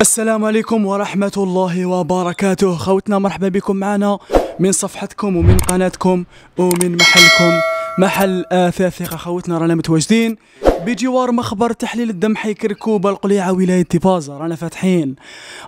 السلام عليكم ورحمة الله وبركاته. خوتنا مرحبا بكم معنا من صفحتكم ومن قناتكم ومن محلكم. محل اثاث ثقة خوتنا رانا متواجدين. بجوار مخبر تحليل الدم حي كركوبة القليعة ولاية تيفازا. رانا فاتحين.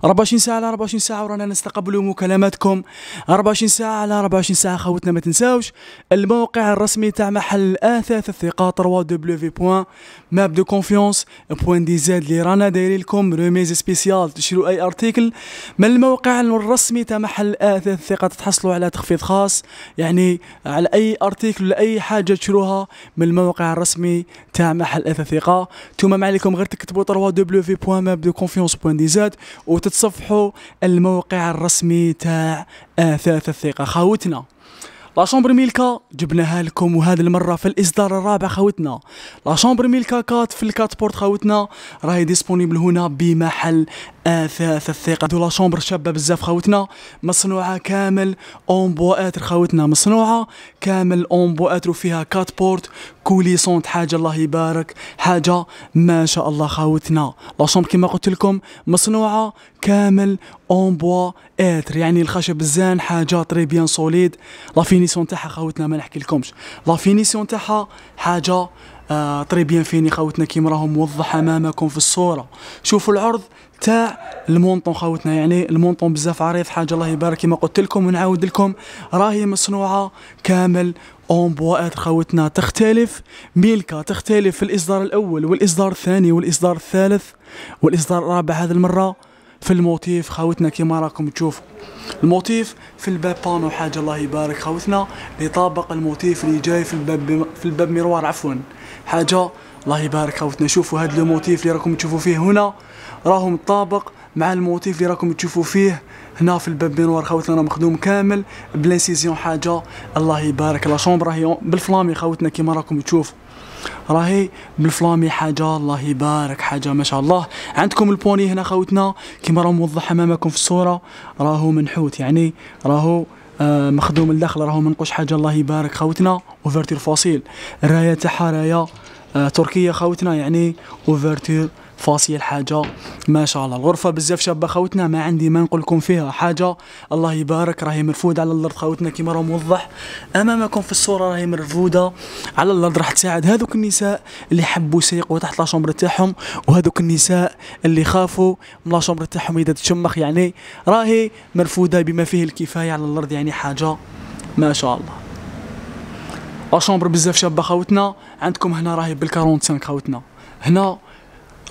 24 ساعة على 24 ساعة ورانا نستقبل مكالماتكم 24 ساعة على 24 ساعة خوتنا ما تنساوش. الموقع الرسمي تاع محل آثاث الثقة www.mapdeconfiance.dz اللي رانا دايرين لكم ريميز سبيسيال. تشروا أي أرتيكل من الموقع الرسمي تاع محل آثاث الثقة تتحصلوا على تخفيض خاص. يعني على أي article ولا أي حاجة تشروها من الموقع الرسمي تاع محل اثاث ثقة ثم ما عليكم غير تكتبوا www.mapdeconfiance.dz وتتصفحوا الموقع الرسمي تاع أثاث الثقة. خاوتنا la chambre Milka جبناها لكم وهذه المرة في الإصدار الرابع خوتنا la chambre Milka quatre في ال quatre portes خوتنا راهي disponible هنا بمحل اثاث الثقة. de la chambre شابة بزاف خوتنا. مصنوعة كامل en bois hêtre خوتنا مصنوعة كامل en bois hêtre وفيها quatre portes coulissantes حاجة الله يبارك. حاجة ما شاء الله خوتنا. la chambre كما قلت لكم مصنوعة كامل en bois hêtre يعني الخشب الزان حاجة très bien solide la finition تاعها خوتنا ما نحكي لكمش la finition تاعها حاجة آه très bien fini خوتنا كيما راهم موضح أمامكم في الصورة. شوفوا العرض تاع ال montant خوتنا يعني ال montant بزاف عريض. حاجة الله يبارك كما قلت لكم ونعاود لكم راهي مصنوعة كامل en bois hêtre خوتنا. تختلف ميلكا تختلف في الإصدار الأول والإصدار الثاني والإصدار الثالث والإصدار الرابع هذه المرة. في ال motif خاوتنا كما راكم تشوفوا. ال motif في الباب panneau حاجة الله يبارك خاوتنا يطابق ال motif اللي جاي في الباب في الباب miroir عفوا. حاجة الله يبارك خوتنا. شوفوا هذا ال motif اللي راكم تشوفوا فيه هنا. راهو مطابق مع ال motif اللي راكم تشوفوا فيه هنا في الباب بينوار خوتنا راه مخدوم كامل ب la précision حاجة الله يبارك. la chambre راهي بال flammé خوتنا كيما راكم تشوفوا. راهي بال flammé حاجة الله يبارك حاجة ما شاء الله. عندكم ال poignée هنا خوتنا كيما راه موضح أمامكم في الصورة راهو منحوت يعني راهو آه مخدوم الداخل راهو منقوش حاجة الله يبارك خوتنا ouverture facile. ال rail تاعها rail آه تركية خوتنا يعني ouverture facile الحاجة ما شاء الله. الغرفة بزاف شابة خوتنا ما عندي ما نقول لكم فيها حاجة. الله يبارك راهي مرفودة على الأرض خوتنا كيما راه موضح. أمامكم في الصورة راهي مرفودة على الأرض راح تساعد هذوك النساء اللي حبوا يسيقوا تحت la chambre تاعهم وهذوك النساء اللي خافوا من la chambre تاعهم إذا تشمخ. يعني راهي مرفودة بما فيه الكفاية على الأرض يعني حاجة. ما شاء الله. la chambre بزاف شابة خوتنا. عندكم هنا راهي بال 45 خوتنا. هنا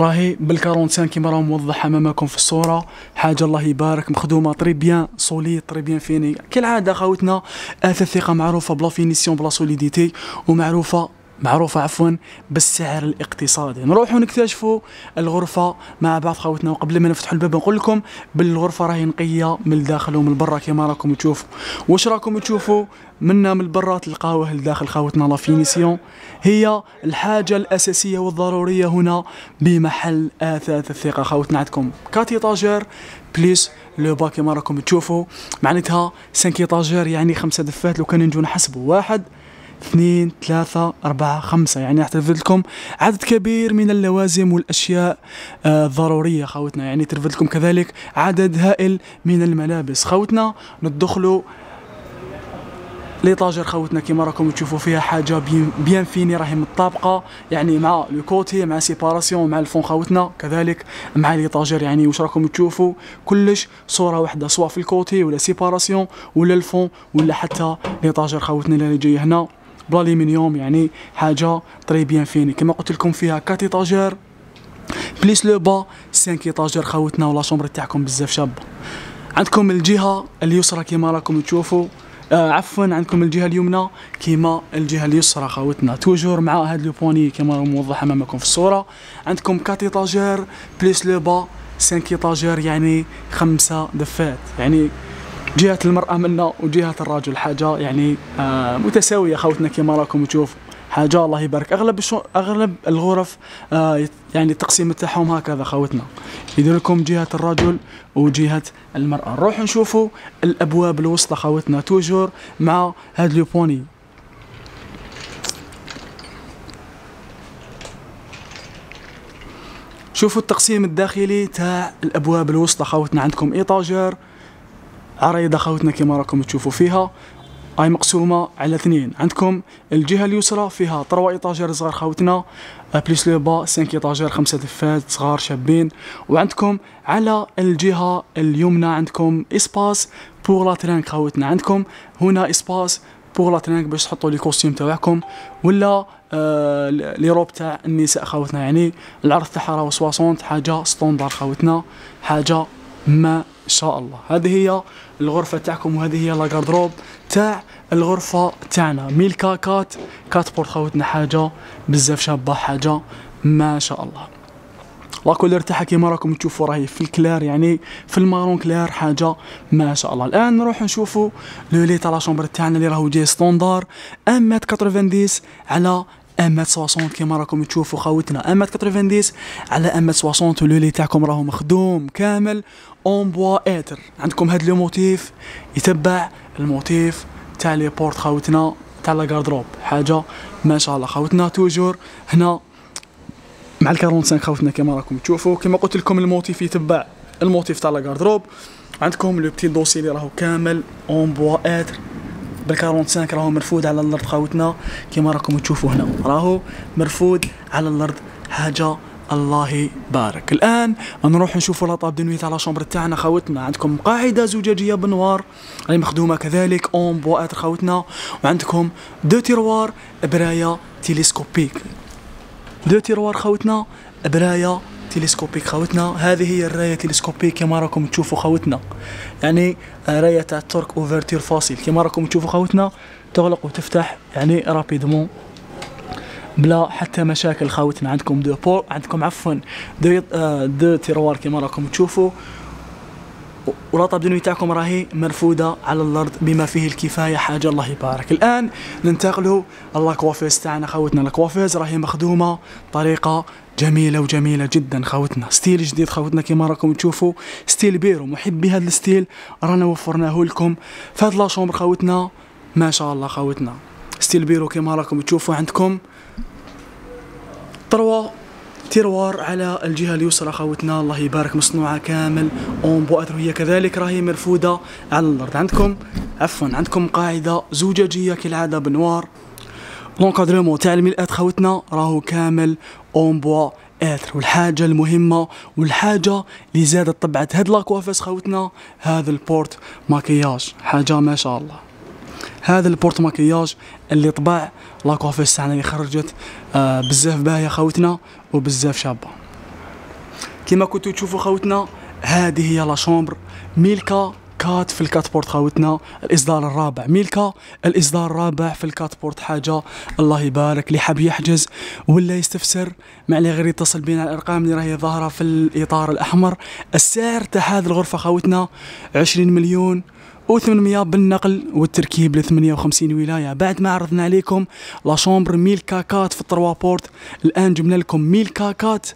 راهي بال quarante-cinq كيما راه موضح أمامكم في الصورة. حاجة الله يبارك مخدومة très bien solide très bien fini كالعادة خوتنا اثاث ثقه معروفة ب la finition ب la solidité ومعروفة معروفة عفوا بالسعر الاقتصادي. نروحوا نكتشفوا الغرفة مع بعض خوتنا وقبل ما نفتحوا الباب نقول لكم بالغرفة راهي نقية من الداخل ومن برا كما راكم تشوفوا. واش راكم تشوفوا؟ منا من برا تلقاوه لداخل خوتنا la finition. هي الحاجة الأساسية والضرورية هنا بمحل أثاث الثقة. خوتنا عندكم quatre étagères plus le bas كما راكم تشوفوا. معناتها 5 étagères يعني خمسة دفات. لو كان نجو نحسبوا. واحد اثنين ثلاثة أربعة خمسة. يعني راح ترفد لكم. عدد كبير من اللوازم والأشياء الضرورية آه خوتنا. يعني ترفد لكم كذلك. عدد هائل من الملابس. خوتنا ندخلوا l'étagère خوتنا كيما راكم تشوفوا فيها حاجة bien, fini راهي مطابقه يعني مع le côté مع séparation مع ال fond خوتنا. كذلك مع l'étagère يعني واش راكم تشوفوا؟ كلش صورة واحدة سواء في ال côté ولا séparation ولا ال fond ولا حتى l'étagère خوتنا اللي جاي هنا. بالالومنيوم يعني حاجة très bien fini. كما قلت لكم فيها quatre étagères plus le bas 5 étagères خوتنا و la chambre تاعكم بزاف شابه عندكم الجهة اليسرى كما راكم تشوفوا. آه عفوا عندكم الجهة اليمنى كيما الجهة اليسرى خوتنا. toujours مع هاد le poignée كما موضح أمامكم في الصورة. عندكم quatre étagères plus le bas 5 étagères يعني خمسة دفات. يعني جهة المرأة منا وجهة الرجل. حاجة يعني آه متساوية خوتنا كما راكم تشوفوا حاجة الله يبارك. أغلب شو أغلب الغرف آه يعني التقسيم تاعهم هكذا خوتنا يدير لكم جهة الرجل وجهة المرأة. نروح نشوفوا الأبواب الوسطى خوتنا toujours مع هاد le poignée. شوفوا التقسيم الداخلي تاع الأبواب الوسطى خوتنا عندكم étagère عريضة خوتنا كما راكم تشوفوا فيها هاي مقسومة على اثنين. عندكم الجهة اليسرى فيها trois étagères صغار خوتنا plus le bas 5 étagères خمسة دفات صغار شابين. وعندكم على الجهة اليمنى عندكم espace pour la tringle خوتنا. عندكم هنا espace pour la tringle باش تحطوا les costumes تاعكم ولا آه les robes تاع النساء خوتنا. يعني العرض تاعها راهو 60 حاجة standard خوتنا حاجة ما شاء الله. هذه هي الغرفة تاعكم وهذه هي la garde-robe تاع الغرفة تاعنا. ميلكا quatre quatre portes خوتنا حاجة بزاف شابة حاجة. ما شاء الله. la couleur تاعها كيما راكم تشوفوا راهي في ال clair يعني في ال marron clair حاجة. ما شاء الله. الآن نروح نشوفوا le lit تاع la chambre تاعنا اللي راهو جاي standard 1 متر 90 على 1 متر 60 كيما راكم تشوفوا خاوتنا 1 متر 90 على 1 متر 60 و le lit تاعكم راهو مخدوم كامل. en bois hêtre عندكم هاد le motif يتبع ال motif تاع les portes خاوتنا تاع la garde-robe. حاجة ما شاء الله. خاوتنا toujours هنا مع ال 45 خوتنا كما راكم تشوفوا. كما قلت لكم ال motif يتبع ال motif تاع la garde-robe. عندكم le petit dossier اللي راهو كامل. en bois hêtre بال 45 راهو مرفود على الأرض خوتنا كما راكم تشوفوا هنا. راهو مرفود على الأرض. حاجة الله يبارك. الآن نروح نشوفوا la table de nuit على chambre تاعنا خوتنا عندكم قاعدة زجاجية ب noir راهي مخدومة كذلك en bois hêtre خوتنا وعندكم deux tiroirs ب rail télescopique. deux tiroirs خوتنا ب rail télescopique خوتنا. هذه هي ال rail télescopique كما راكم تشوفوا خوتنا. يعني rail تاع تورك ouverture facile. كما راكم تشوفوا خوتنا تغلق وتفتح يعني rapidement بلا حتى مشاكل خوتنا. عندكم deux portes عندكم عفوا دو, دو تيروار كما راكم تشوفوا. و la table de nuit تاعكم راهي مرفودة على الأرض بما فيه الكفاية. حاجة الله يبارك. الآن ننتقلوا ل la coiffeuse تاعنا خوتنا la coiffeuse راهي مخدومة طريقة جميلة وجميلة جدا خوتنا. style جديد خوتنا كما راكم تشوفوا. style bureau محبي هذا ال style. رانا وفرناه لكم فهاد la chambre خوتنا. ما شاء الله خوتنا. style bureau كما راكم تشوفوا عندكم. trois tiroirs على الجهة اليسرى خوتنا. الله يبارك مصنوعة كامل. en bois hêtre هي كذلك. راهي مرفودة على الأرض. عندكم عفوا عندكم قاعدة زجاجية كالعادة ب noir. l'encadrement تاع المرايات خوتنا. راهو كامل. en bois hêtre والحاجة المهمة والحاجة اللي زادت طبعت هاد la coiffeuse خوتنا. هذا ال porte-maquillage. حاجة ما شاء الله. هذا ال porte-maquillage اللي طبع la coiffeuse تاعنا اللي خرجت آه بزاف باهية خوتنا وبزاف شابة. كما كنتو تشوفوا خوتنا هذه هي la chambre Milka quatre في ال quatre portes خاوتنا الإصدار الرابع. Milka الإصدار الرابع في ال quatre portes. حاجة الله يبارك اللي حاب يحجز ولا يستفسر ما عليه غير يتصل بينا على الأرقام اللي راهي ظاهرة في الإطار الأحمر. السعر تاع هذه الغرفة خاوتنا 20 مليون و800 بالنقل والتركيب ل 58 ولاية. بعد ما عرضنا عليكم la chambre Milka quatre في ال trois portes الآن جبنا لكم ميل كاكات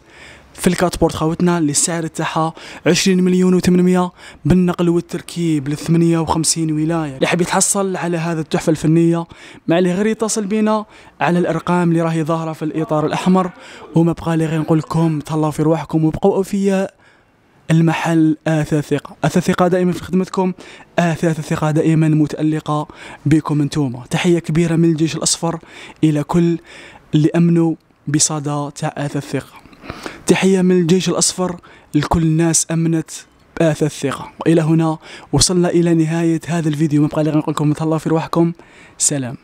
في الكاتبورت خاوتنا اللي السعر تاعها 20 مليون و800 بالنقل والتركيب ل 58 ولاية. اللي حاب يتحصل على هذا التحفة الفنية ما عليه غير يتصل بينا على الأرقام اللي راهي ظاهرة في الإطار الأحمر. وما بقى لي غير نقول لكم تهلاو في رواحكم وبقوا أوفياء. المحل آثاث ثقة. آثاث ثقة دائما في خدمتكم. آثاث ثقة دائما متألقة بكم انتوما تحية كبيرة من الجيش الأصفر إلى كل اللي أمنوا بصدى تاع آثاث ثقة. تحية من الجيش الأصفر لكل الناس أمنت بآث الثقة وإلى هنا وصلنا إلى نهاية هذا الفيديو. ما بقى لي نقول لكم تهلاو في رواحكم. سلام.